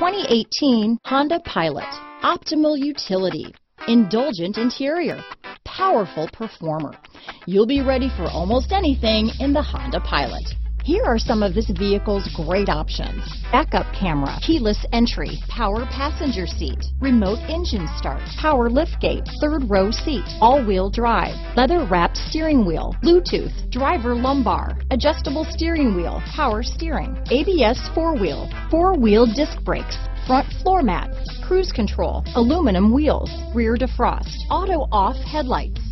2018 Honda Pilot. Optimal utility, indulgent interior, powerful performer. You'll be ready for almost anything in the Honda Pilot. Here are some of this vehicle's great options. Backup camera, keyless entry, power passenger seat, remote engine start, power liftgate, third row seat, all-wheel drive, leather wrapped steering wheel, Bluetooth, driver lumbar, adjustable steering wheel, power steering, ABS four-wheel, four-wheel disc brakes, front floor mats, cruise control, aluminum wheels, rear defrost, auto off headlights.